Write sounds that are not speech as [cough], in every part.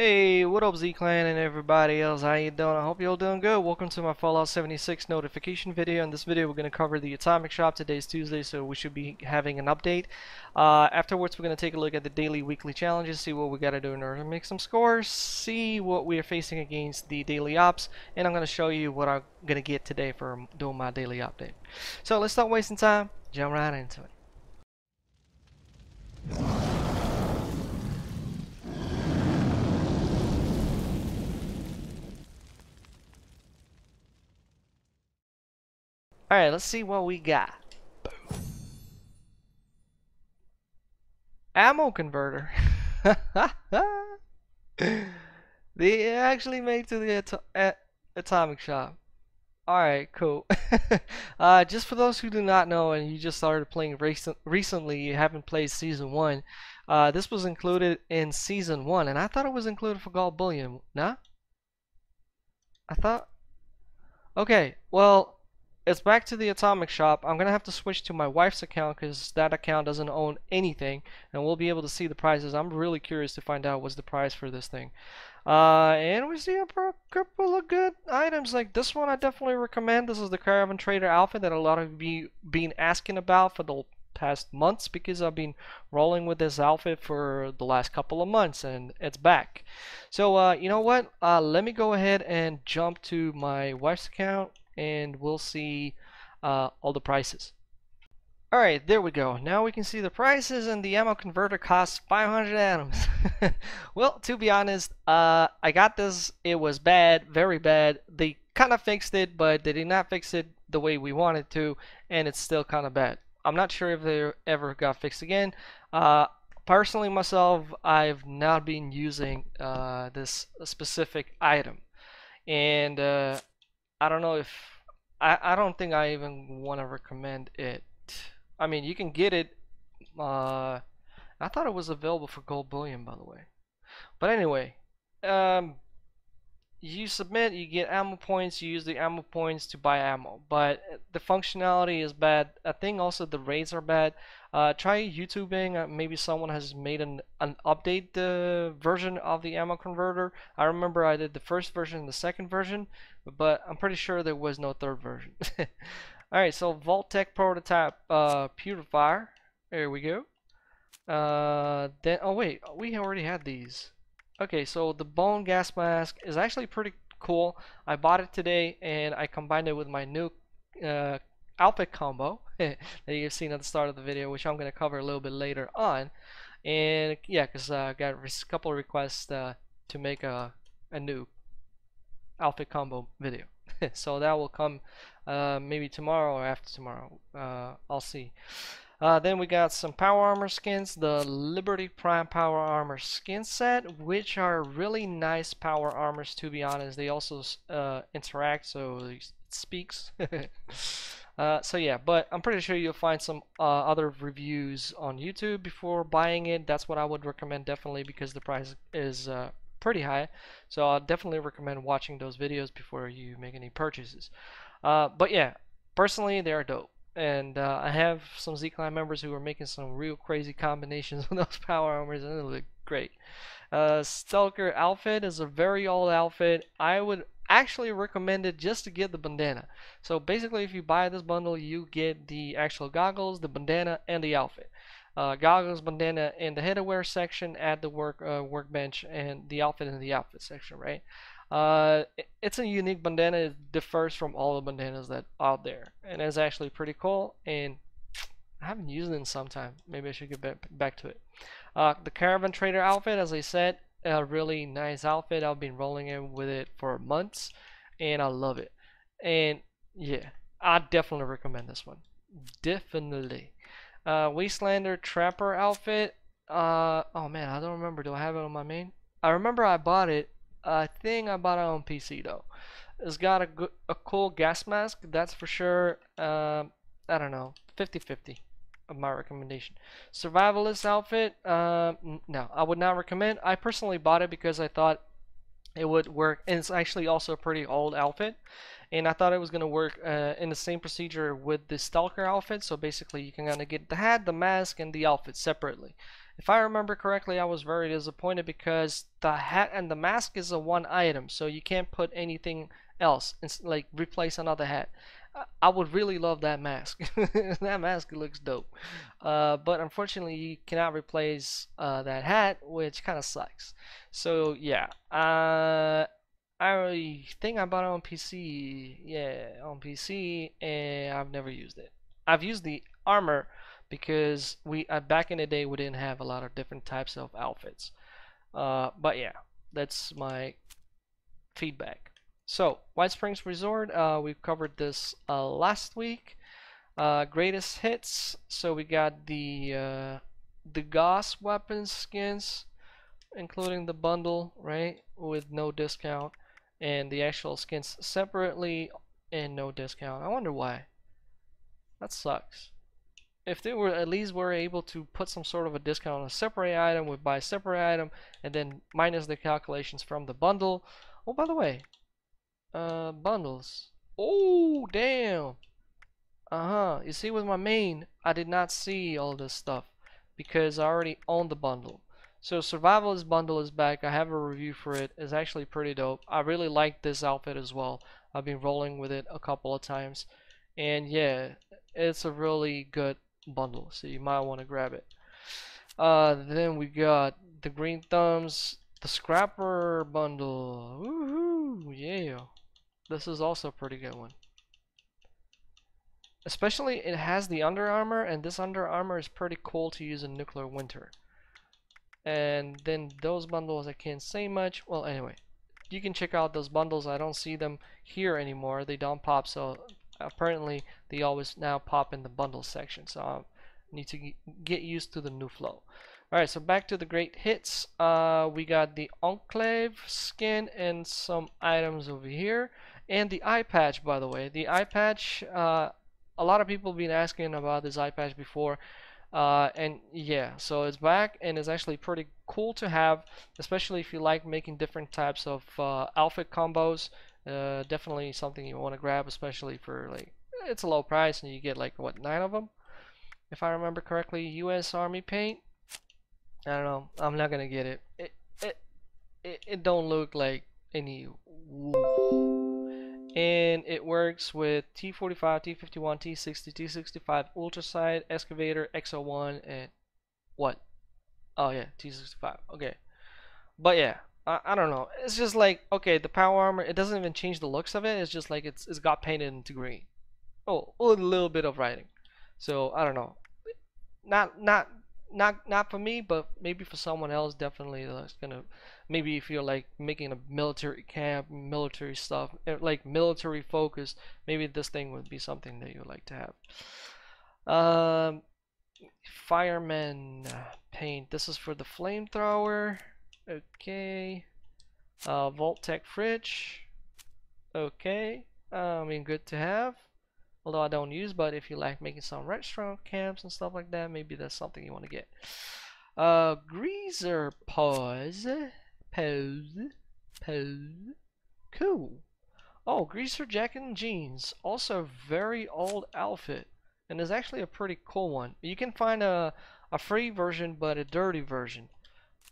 Hey, what up Z-Clan and everybody else, how you doing? I hope you're all doing good. Welcome to my Fallout 76 notification video. In this video we're going to cover the Atomic Shop. Today's Tuesday, so we should be having an update. Uh, afterwards we're going to take a look at the daily, weekly challenges, see what we got to do in order to make some scores, see what we are facing against the daily ops, and I'm going to show you what I'm going to get today for doing my daily update. So let's stop wasting time, jump right into it. Alright, let's see what we got. Ammo converter. [laughs] they actually made to the ato atomic shop. Alright, cool. [laughs] uh, just for those who do not know and you just started playing recent recently, you haven't played Season 1, uh, this was included in Season 1, and I thought it was included for Gold Bullion. Nah? I thought... Okay, well, it's back to the Atomic Shop. I'm going to have to switch to my wife's account because that account doesn't own anything. And we'll be able to see the prices. I'm really curious to find out what's the price for this thing. Uh, and we see a couple of good items. Like this one I definitely recommend. This is the Caravan Trader outfit that a lot of you been asking about for the past months because I've been rolling with this outfit for the last couple of months and it's back. So uh, you know what? Uh, let me go ahead and jump to my wife's account and we'll see uh, all the prices. Alright, there we go. Now we can see the prices and the ammo converter costs 500 atoms. [laughs] well, to be honest, uh, I got this. It was bad, very bad. They kind of fixed it, but they did not fix it the way we wanted to, and it's still kind of bad. I'm not sure if they ever got fixed again. Uh, personally, myself, I've not been using uh, this specific item. And uh, I don't know if I, I don't think I even want to recommend it. I mean, you can get it. Uh, I thought it was available for gold bullion, by the way. But anyway, um, you submit, you get ammo points. You use the ammo points to buy ammo, but the functionality is bad. I think also the rates are bad. Uh, try YouTubing. Uh, maybe someone has made an an update version of the ammo converter. I remember I did the first version and the second version, but I'm pretty sure there was no third version. [laughs] Alright, so Vault-Tec prototype uh, purifier. There we go. Uh, then oh wait, we already had these. Okay, so the bone gas mask is actually pretty cool. I bought it today and I combined it with my new uh, outfit combo [laughs] that you've seen at the start of the video, which I'm going to cover a little bit later on. And yeah, because uh, I got a couple requests uh, to make a, a new outfit combo video. [laughs] so that will come uh, maybe tomorrow or after tomorrow. Uh, I'll see. Uh, then we got some power armor skins, the Liberty Prime power armor skin set, which are really nice power armors to be honest. They also interact, so speaks. [laughs] uh, so yeah, but I'm pretty sure you'll find some uh, other reviews on YouTube before buying it. That's what I would recommend definitely because the price is uh, pretty high. So I'll definitely recommend watching those videos before you make any purchases. Uh, but yeah, personally, they are dope and uh, I have some Z-Clan members who are making some real crazy combinations [laughs] with those power armors and it look great. Uh, Stalker outfit is a very old outfit. I would actually recommended just to get the bandana. So basically if you buy this bundle you get the actual goggles, the bandana, and the outfit. Uh, goggles, bandana in the headerwear section at the work uh, workbench and the outfit in the outfit section, right? Uh, it's a unique bandana. It differs from all the bandanas that out there, and it's actually pretty cool. And I haven't used it in some time. Maybe I should get back back to it. Uh, the Caravan Trader outfit, as I said, a really nice outfit. I've been rolling in with it for months, and I love it. And yeah, I definitely recommend this one. Definitely. Uh, Wastelander Trapper outfit. Uh, oh man, I don't remember. Do I have it on my main? I remember I bought it I think I bought it on PC though. It's got a a cool gas mask, that's for sure. Um, I don't know, 50-50 of my recommendation. Survivalist outfit, uh, no, I would not recommend. I personally bought it because I thought it would work, and it's actually also a pretty old outfit. And I thought it was going to work uh, in the same procedure with the Stalker outfit. So basically, you can kind of get the hat, the mask, and the outfit separately If I remember correctly, I was very disappointed because the hat and the mask is a one item, so you can't put anything else, like replace another hat. I would really love that mask. [laughs] that mask looks dope. Uh, but unfortunately, you cannot replace uh, that hat, which kind of sucks. So yeah, uh, I think I bought it on PC. Yeah, on PC, and I've never used it. I've used the armor because we uh, back in the day we didn't have a lot of different types of outfits. Uh, but yeah, that's my feedback. So, White Springs Resort, uh, we covered this uh, last week. Uh, greatest hits, so we got the uh, the Goss weapons skins, including the bundle, right, with no discount, and the actual skins separately and no discount. I wonder why. That sucks if they were at least were able to put some sort of a discount on a separate item, we buy a separate item and then minus the calculations from the bundle. Oh, by the way, uh, bundles. Oh, damn. Uh-huh. You see, with my main, I did not see all this stuff because I already own the bundle. So Survivalist bundle is back. I have a review for it. It's actually pretty dope. I really like this outfit as well. I've been rolling with it a couple of times. And yeah, it's a really good bundle, so you might want to grab it. Uh, then we got the Green Thumbs, the Scrapper bundle. Woohoo! Yeah, this is also a pretty good one. Especially it has the Under Armour, and this Under Armour is pretty cool to use in Nuclear Winter. And then those bundles, I can't say much. Well, anyway, you can check out those bundles. I don't see them here anymore. They don't pop, so apparently they always now pop in the bundle section so I need to get used to the new flow alright so back to the great hits uh, we got the Enclave skin and some items over here and the eye patch by the way the eye patch uh, a lot of people have been asking about this eye patch before uh, and yeah so it's back and it's actually pretty cool to have especially if you like making different types of uh, outfit combos uh, definitely something you want to grab, especially for like it's a low price and you get like what nine of them, if I remember correctly. U.S. Army paint. I don't know. I'm not gonna get it. It it it, it don't look like any. And it works with T45, T51, T60, T65, Ultracite, Excavator, X01, and what? Oh yeah, T65. Okay. But yeah, I, I don't know. It's just like okay, the power armor. It doesn't even change the looks of it. It's just like it's it's got painted into green. Oh, a little bit of writing. So I don't know. Not not not not for me, but maybe for someone else. Definitely, that's gonna. Maybe if you're like making a military camp, military stuff, eh, like military focus, maybe this thing would be something that you'd like to have. Um, fireman paint. This is for the flamethrower. Okay. Uh, Vault-Tec fridge. Okay. I mean, good to have. Although I don't use, but if you like making some restaurant camps and stuff like that, maybe that's something you want to get. Uh, Greaser Pause. Pose. Pose. Cool. Oh, Greaser Jacket and Jeans. Also very old outfit. And is actually a pretty cool one. You can find a, a free version, but a dirty version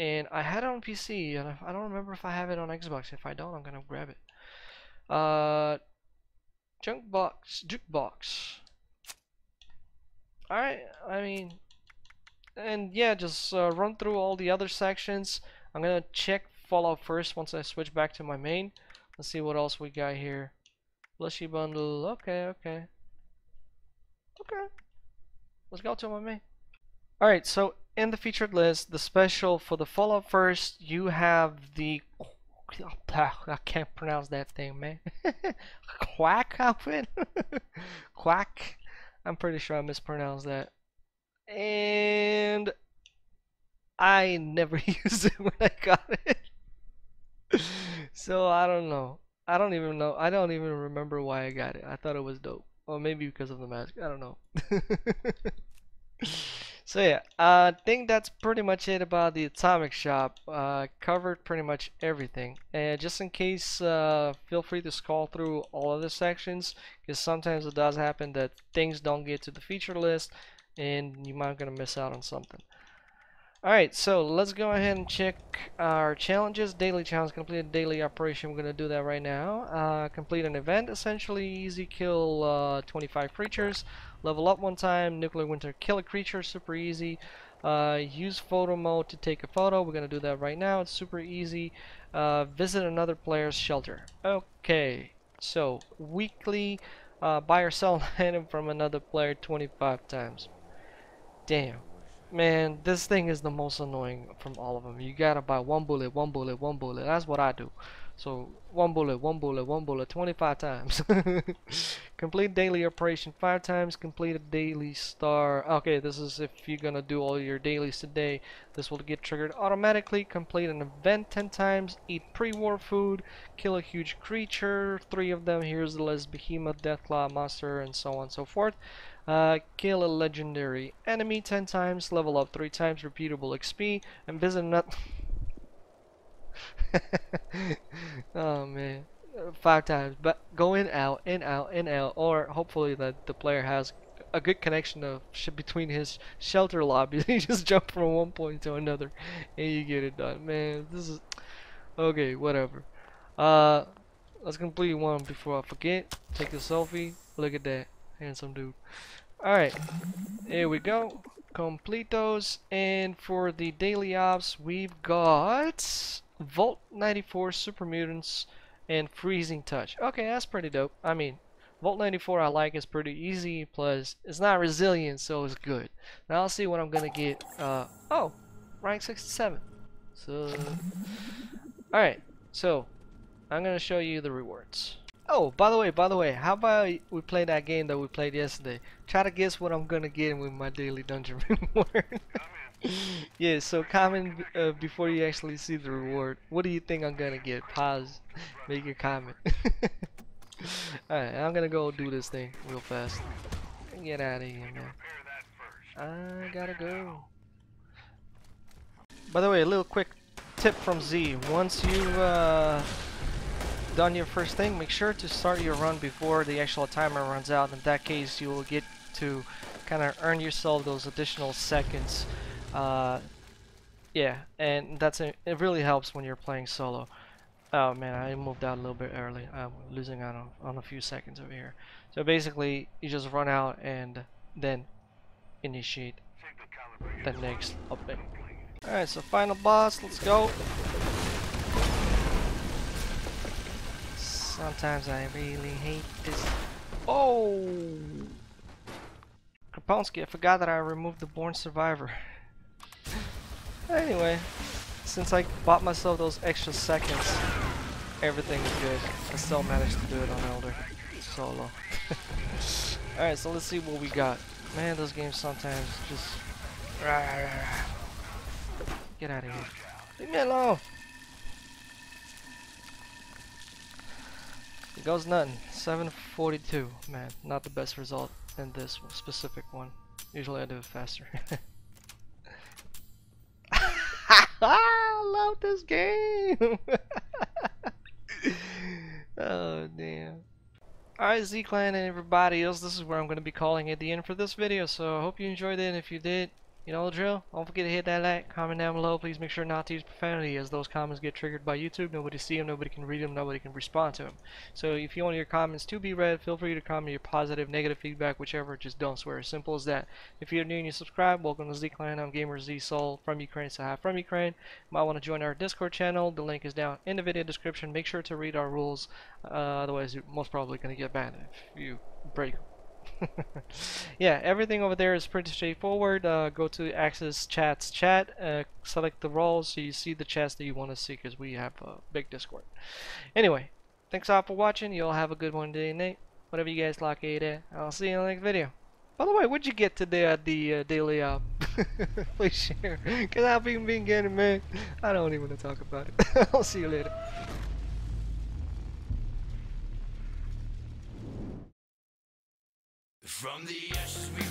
and I had it on PC, and I don't remember if I have it on Xbox. If I don't, I'm gonna grab it. Uh, junk box, jukebox. Alright, I mean, and yeah, just uh, run through all the other sections. I'm gonna check Fallout first once I switch back to my main. Let's see what else we got here. Plushy bundle, okay, okay. Okay. Let's go to my main. Alright, so in the featured list, the special for the Fallout first, you have the [laughs] I can't pronounce that thing, man. [laughs] Quack outfit? [laughs] Quack. I'm pretty sure I mispronounced that. And I never used it when I got it. so I don't know. I don't even know. I don't even remember why I got it. I thought it was dope. Or maybe because of the mask. I don't know. So yeah, I think that's pretty much it about the Atomic Shop. Uh, covered pretty much everything. And just in case, uh, feel free to scroll through all of the sections because sometimes it does happen that things don't get to the feature list and you might gonna miss out on something. Alright, so let's go ahead and check our challenges. Daily challenge, complete a daily operation. We're going to do that right now. Uh, complete an event, essentially easy kill uh, 25 creatures. Level up one time, nuclear winter, kill a creature, super easy. Uh, use photo mode to take a photo. We're going to do that right now. It's super easy. Uh, visit another player's shelter. Okay, so weekly uh, buy or sell an [laughs] item from another player 25 times. Damn. Man, this thing is the most annoying from all of them. You gotta buy one bullet, one bullet, one bullet. That's what I do. So, one bullet, one bullet, one bullet, 25 times. [laughs] complete daily operation 5 times. Complete a daily star. Okay, this is if you're gonna do all your dailies today. This will get triggered automatically. Complete an event 10 times. Eat pre-war food. Kill a huge creature. Three of them. Here's the list. Behemoth, Deathclaw, Monster, and so on and so forth. Uh, kill a legendary enemy 10 times, level up 3 times, repeatable XP, and visit not [laughs] [laughs] oh man. Five times, but go in, out, in, out, in, out, or hopefully that the player has a good connection of between his shelter lobby. [laughs] you just jump from one point to another, and you get it done. Man, this is okay. Whatever. Uh, let's complete one before I forget. Take a selfie. Look at that handsome dude. Alright, here we go. Complete those. And for the daily ops, we've got Vault 94 Super Mutants and Freezing Touch. Okay, that's pretty dope. I mean, Vault 94 I like is pretty easy, plus it's not resilient, so it's good. Now I'll see what I'm gonna get. Uh, oh, rank 67. So, alright, so I'm gonna show you the rewards. Oh, by the way, by the way, how about we play that game that we played yesterday? Try to guess what I'm gonna get with my daily dungeon [laughs] reward. Yeah, so comment uh, before you actually see the reward. What do you think I'm gonna get? Pause, make a comment. [laughs] Alright, I'm gonna go do this thing real fast. Get out of here, man. I gotta go. By the way, a little quick tip from Z. Once you uh, done your first thing, make sure to start your run before the actual timer runs out. In that case, you will get to kind of earn yourself those additional seconds. Uh, yeah, and that's a, it really helps when you're playing solo. Oh man, I moved out a little bit early. I'm losing on, on a few seconds over here. So basically, you just run out and then initiate the next update. Alright, so final boss, let's go. Sometimes I really hate this. Oh! Kraponsky, I forgot that I removed the Born Survivor. [laughs] anyway, since I bought myself those extra seconds, everything is good. I still managed to do it on Elder solo. [laughs] Alright, so let's see what we got. Man, those games sometimes just... Get out of here. Leave me alone! It goes nothing. 742. Man, not the best result in this specific one. Usually I do it faster. [laughs] [laughs] Ah, I love this game! [laughs] oh, damn. Alright, Z-Clan and everybody else, this is where I'm going to be calling it the end for this video, so I hope you enjoyed it, and if you did, you know the drill. Don't forget to hit that like, comment down below. Please make sure not to use profanity as those comments get triggered by YouTube. Nobody see them, nobody can read them, nobody can respond to them. So if you want your comments to be read, feel free to comment your positive, negative feedback, whichever. Just don't swear. As simple as that. If you're new and you subscribe, welcome to Z Clan. I'm Gamer Z Soul from Ukraine. So hi from Ukraine. You might want to join our Discord channel. The link is down in the video description. Make sure to read our rules. Uh, otherwise, you're most probably going to get banned if you break them. [laughs] yeah, everything over there is pretty straightforward. Uh, go to Access Chats Chat, uh, select the role so you see the chats that you want to see because we have a big Discord. Anyway, thanks all for watching. You all have a good one today night. Whatever you guys like it at. I'll see you in the next video. By the way, what'd you get today at the uh, daily [laughs] up? Please share. Because I've been, been getting, man. I don't even want to talk about it. [laughs] I'll see you later. From the ashes we